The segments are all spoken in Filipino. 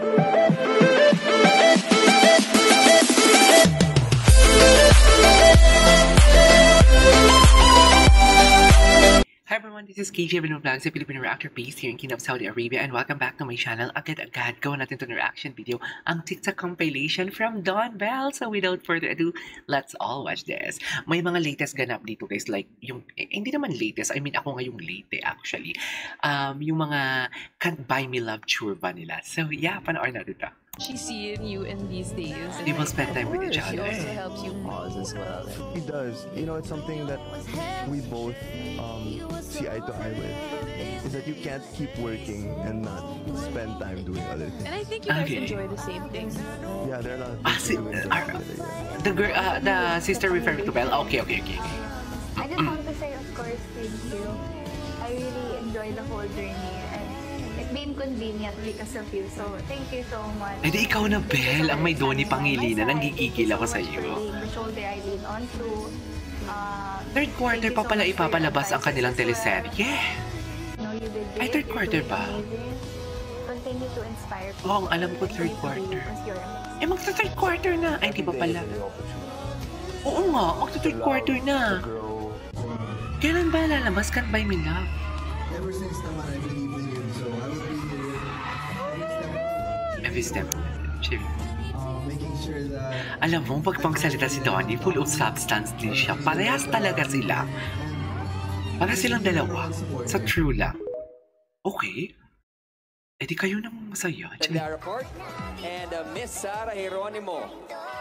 Hi everyone, this is KJ Bino Vlogs, a Filipino reactor based here in Kingdom of Saudi Arabia and welcome back to my channel. Agad-agad, gawa natin itong reaction video, ang TikTok compilation from Don Bell. So without further ado, let's all watch this. May mga latest ganap dito guys, like yung, eh, hindi naman latest, I mean ako ngayong late eh, actually. Um, yung mga Can't Buy Me Love churba nila. So yeah, panoorin natin ito. She's seeing you in these days. and They will like, spend time with each course, She other. also helps you pause as well. It does. You know, it's something that we both um, see eye to eye with. Is that you can't keep working and not spend time doing other things. And. I think you guys Okay. enjoy the same things. Yeah, there are a lot of Ah, things si- we do together. Yeah. The girl, uh, the sister referring to Bell? Okay, okay, okay. okay. I just want to say, of course, thank you. I really enjoy the whole journey became convenient because of you. So, thank you so much. Di ikaw na, Bel, ang may Donnie Pangilinan. Nanggigigil you ako so sa much iyo. for being the shoulder I lean on to. Uh, Third quarter pa pala ipapalabas ang kanilang teleserye. No, you did Ay, third quarter ba? Continue to inspire people. Oo, ang alam ko third quarter. Eh, magsa-third quarter na. Ay, di ba pala? Oo nga, magsa-third quarter na. Kailan ba lalabas Can't Buy Me Love? Ever since naman I believe in you, so I Every step. Chill. uh, making sure that Alam mo, pag pangsalita si Donnie, full of substance din siya. Parehas talaga sila. Para silang dalawa. Sa true lang. Okay. Eh di kayo nang masaya. And uh, Miss Sarah Hieronimo.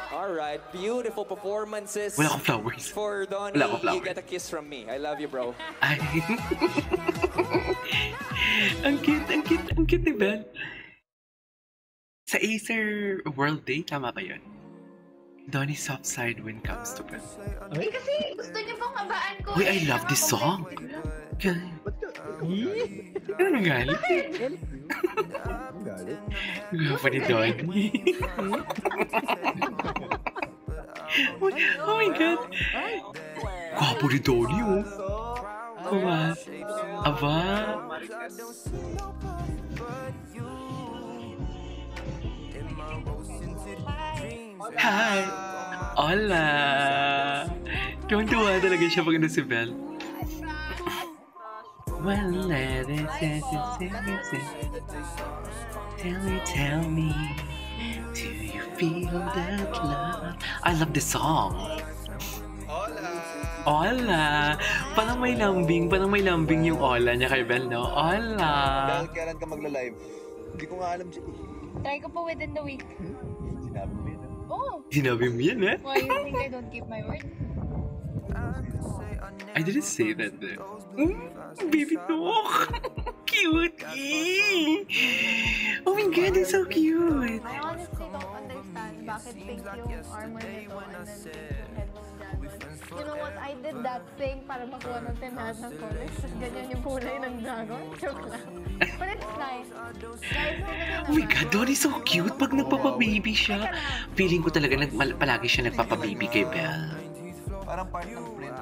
All right, beautiful performances. Wala akong flowers. For Donnie, Wala akong you flowers. get a kiss from me. I love you, bro. Ay. ang cute, ang cute, ang cute ni Belle. Sa Acer World Day, tama ba yun? Donnie soft side when comes to Belle. Eh, kasi gusto niyo pong habaan ko. Uy, eh. I love this song. Ano nang galit? Galit. Gwapo ni Donnie. oh, oh my God. Gwapo ni Donnie, oh. Kuma. Aba. Hi! Hola! Tuwang-tuwa talaga siya pag si Belle. Well, let it Tell me, tell me, do you feel that love? I love this song. Hola! Parang may lambing, parang may lambing yung Ola niya kay Belle, no? Hola! Dahil kailan ka magla-live? Hindi ko nga alam siya. Try ko po within the week. Sinabi mo yun. Oh, Sinabi mo yan, eh? why you think I don't keep my word? I didn't say that, eh. Mm, baby talk! cute! Oh my God, it's so cute! I honestly don't understand bakit pink yung armor nito and then head ng dragon. You know what? I did that thing para makuha ng lahat ng colors. Tapos ganyan yung kulay ng dragon. Joke lang. But it's nice. Guys, Oh my God, Donnie so cute pag nagpapababy siya. Feeling ko talaga nag, palagi siya nagpapababy kay Belle. Parang part ng plan.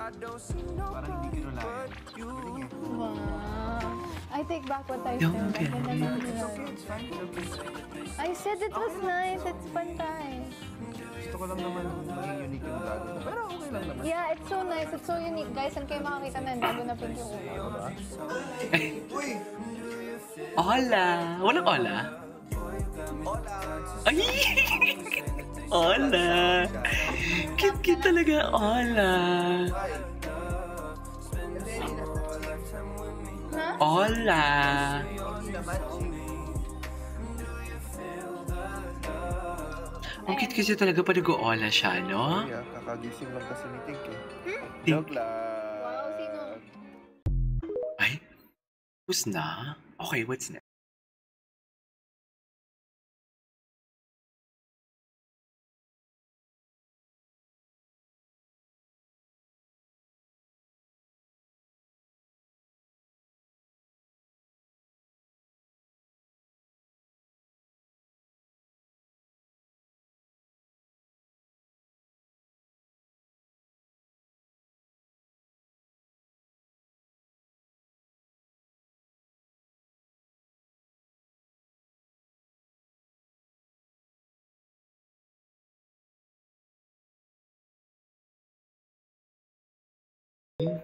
Parang hindi kinulayan. Wow. I take back what I Don't said. design. I said it was nice. It's fun time. Gusto ko lang naman maging unique yung dragon. Pero okay lang naman. Yeah, it's so nice. It's so unique. Guys, saan kayo makakita na dragon na pink yung ulo? Hola! Walang hola? Ay! hola! Cute-cute talaga, hola! Hola! Ang cute kasi talaga pa nag-oola siya, no? Yeah, kakagising lang kasi ni Tink eh. Tink. Joke lang. Wow, sino? Ay, who's na? Okay, what's next?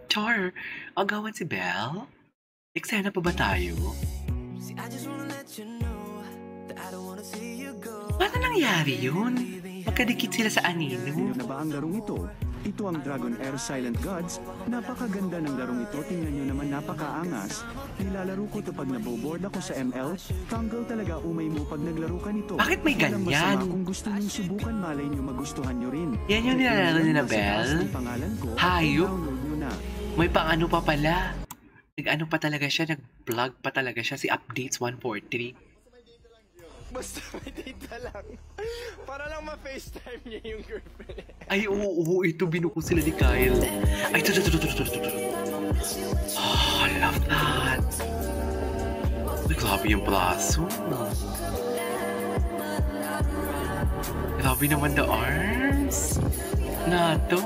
Char, agawan si Belle? Eksena pa ba tayo? Paano nangyari yun? Magkadikit sila sa anino. na ba ang larong ito? Ito ang Dragon Air Silent Gods. Napakaganda ng larong ito. Tingnan nyo naman napakaangas. Nilalaro ko to pag naboboard ako sa ML. Tanggal talaga umay mo pag naglaro ka nito. Bakit may Walang ganyan? masama kung gusto nyo subukan, malay nyo magustuhan nyo rin. Yan yung nilalaro ni na Nasa taas Belle? ng pangalan ko. Hayop? May pang-ano pa pala. Nag-ano pa talaga siya, nag-vlog pa talaga siya si Updates 143. Basta may data lang. Para lang ma-FaceTime niya yung girlfriend. Ay, oo, oo, ito binuko sila ni Kyle. Ay, ito, ito, ito, ito, ito. Oh, I love that. Ay, grabe yung braso. Grabe naman the arms. Nato.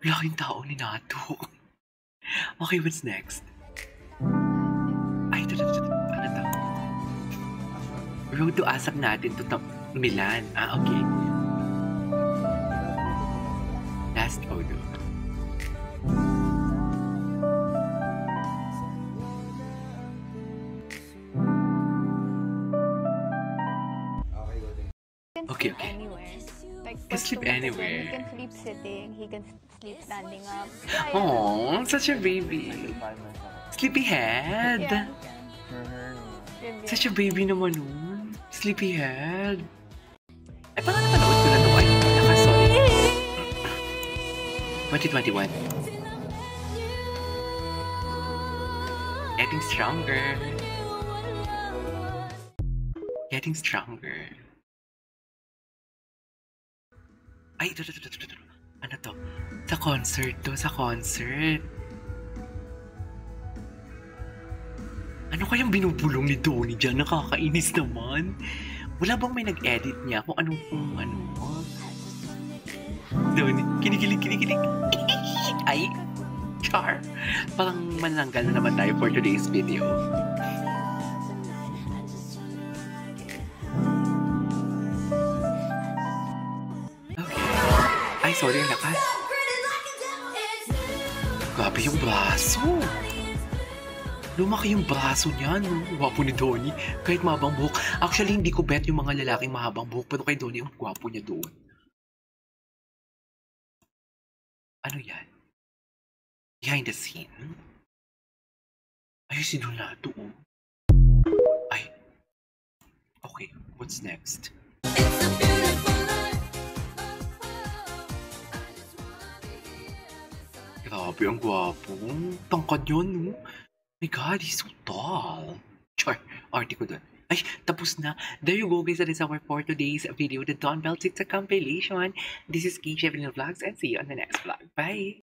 Laking tao ni Nato. Okay, what's next? Ay, ito, ito, ito. Ano to? Road to Asak natin to, to Milan. Ah, okay. Last photo. Okay, okay. anywhere. Like, Can sleep anywhere. He can sleep sitting, he can sleep standing up. Oh, such a baby. Sleepyhead. Yeah. Yun, yun. Such a baby naman nun. Sleepyhead. Ay, parang napanood ko na to. Ay, sorry. 2021. Getting stronger. Getting stronger. Ay, ito, ito, ito, ito, ito. Ano to? Sa concert to, sa concert. Ano kayang binubulong ni Tony dyan? Nakakainis naman. Wala bang may nag-edit niya kung anong, kung ano? Tony, kinikilig, kinikilig. Ay, char. Parang mananggal na naman tayo for today's video. Ay, sorry, lakas. Grabe yung braso. Lumaki yung braso niya, no? Gwapo ni Donnie. Kahit mahabang buhok. Actually, hindi ko bet yung mga lalaking mahabang buhok. Pero kay Donnie, ang gwapo niya doon. Ano yan? Behind the scene? Ay, si Donato, oh. Ay. Okay, what's next? Grabe, ang gwapo. Tangkad yun, no? My God, he's so tall. Char, arte ko dun. Ay, tapos na. There you go, guys. That is our for today's video, the Don Bell TikTok compilation. This is Keisha Vlog Vlogs, and see you on the next vlog. Bye!